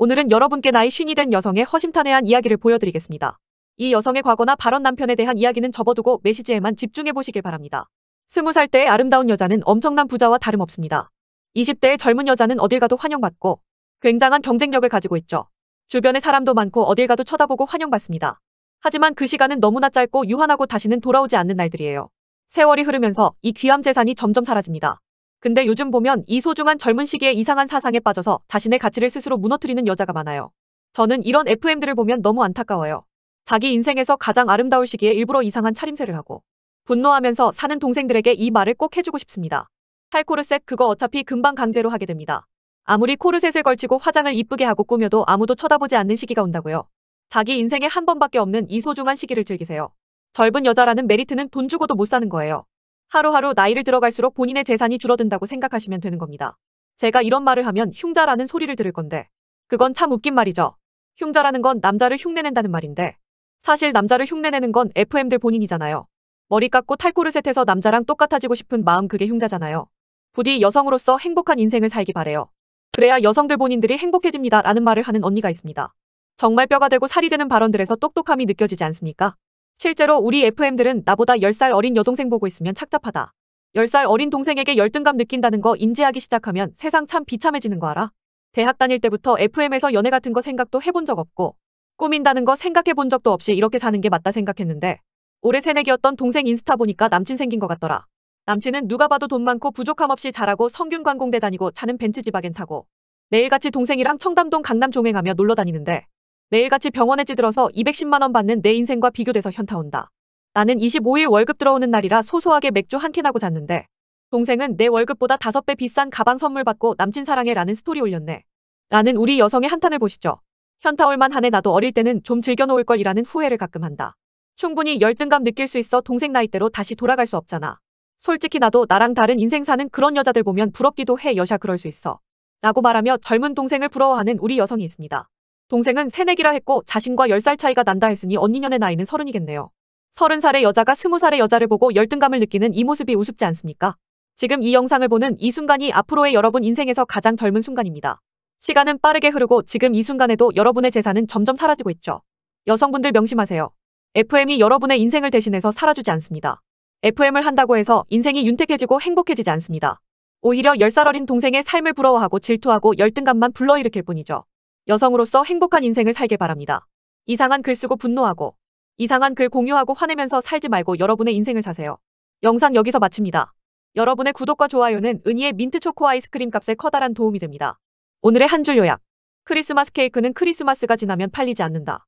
오늘은 여러분께 나이 쉰이 된 여성의 허심탄회한 이야기를 보여드리겠습니다. 이 여성의 과거나 발언 남편에 대한 이야기는 접어두고 메시지에만 집중해 보시길 바랍니다. 스무 살 때의 아름다운 여자는 엄청난 부자와 다름없습니다. 20대의 젊은 여자는 어딜 가도 환영받고 굉장한 경쟁력을 가지고 있죠. 주변에 사람도 많고 어딜 가도 쳐다보고 환영받습니다. 하지만 그 시간은 너무나 짧고 유한하고 다시는 돌아오지 않는 날들이에요. 세월이 흐르면서 이 귀함 재산이 점점 사라집니다. 근데 요즘 보면 이 소중한 젊은 시기에 이상한 사상에 빠져서 자신의 가치를 스스로 무너뜨리는 여자가 많아요. 저는 이런 FM들을 보면 너무 안타까워요. 자기 인생에서 가장 아름다울 시기에 일부러 이상한 차림새를 하고 분노하면서 사는 동생들에게 이 말을 꼭 해주고 싶습니다. 탈코르셋 그거 어차피 금방 강제로 하게 됩니다. 아무리 코르셋을 걸치고 화장을 이쁘게 하고 꾸며도 아무도 쳐다보지 않는 시기가 온다고요. 자기 인생에 한 번밖에 없는 이 소중한 시기를 즐기세요. 젊은 여자라는 메리트는 돈 주고도 못 사는 거예요. 하루하루 나이를 들어갈수록 본인의 재산이 줄어든다고 생각하시면 되는 겁니다. 제가 이런 말을 하면 흉자라는 소리를 들을 건데 그건 참 웃긴 말이죠. 흉자라는 건 남자를 흉내낸다는 말인데 사실 남자를 흉내내는 건 FM들 본인이잖아요. 머리 깎고 탈코르셋해서 남자랑 똑같아지고 싶은 마음 그게 흉자잖아요. 부디 여성으로서 행복한 인생을 살기 바래요. 그래야 여성들 본인들이 행복해집니다 라는 말을 하는 언니가 있습니다. 정말 뼈가 되고 살이 되는 발언들에서 똑똑함이 느껴지지 않습니까? 실제로 우리 FM들은 나보다 10살 어린 여동생 보고 있으면 착잡하다. 10살 어린 동생에게 열등감 느낀다는 거 인지하기 시작하면 세상 참 비참해지는 거 알아? 대학 다닐 때부터 FM에서 연애 같은 거 생각도 해본 적 없고 꾸민다는 거 생각해 본 적도 없이 이렇게 사는 게 맞다 생각했는데 올해 새내기였던 동생 인스타 보니까 남친 생긴 것 같더라. 남친은 누가 봐도 돈 많고 부족함 없이 잘하고 성균 관공대 다니고 차는 벤츠 지바겐 타고 매일같이 동생이랑 청담동 강남 종행하며 놀러 다니는데 매일같이 병원에 찌들어서 210만 원 받는 내 인생과 비교돼서 현타 온다. 나는 25일 월급 들어오는 날이라 소소하게 맥주 한 캔 하고 잤는데 동생은 내 월급보다 5배 비싼 가방 선물 받고 남친 사랑해 라는 스토리 올렸네. 라는 우리 여성의 한탄을 보시죠. 현타 올만 한해 나도 어릴 때는 좀 즐겨놓을 걸이라는 후회를 가끔 한다. 충분히 열등감 느낄 수 있어 동생 나이대로 다시 돌아갈 수 없잖아. 솔직히 나도 나랑 다른 인생 사는 그런 여자들 보면 부럽기도 해 여샤 그럴 수 있어. 라고 말하며 젊은 동생을 부러워하는 우리 여성이 있습니다. 동생은 새내기라 했고 자신과 10살 차이가 난다 했으니 언니년의 나이는 서른이겠네요. 서른 살의 여자가 스무 살의 여자를 보고 열등감을 느끼는 이 모습이 우습지 않습니까? 지금 이 영상을 보는 이 순간이 앞으로의 여러분 인생에서 가장 젊은 순간입니다. 시간은 빠르게 흐르고 지금 이 순간에도 여러분의 재산은 점점 사라지고 있죠. 여성분들 명심하세요. FM이 여러분의 인생을 대신해서 살아주지 않습니다. FM을 한다고 해서 인생이 윤택해지고 행복해지지 않습니다. 오히려 10살 어린 동생의 삶을 부러워하고 질투하고 열등감만 불러일으킬 뿐이죠. 여성으로서 행복한 인생을 살길 바랍니다. 이상한 글 쓰고 분노하고 이상한 글 공유하고 화내면서 살지 말고 여러분의 인생을 사세요. 영상 여기서 마칩니다. 여러분의 구독과 좋아요는 은희의 민트 초코 아이스크림 값에 커다란 도움이 됩니다. 오늘의 한 줄 요약. 크리스마스 케이크는 크리스마스가 지나면 팔리지 않는다.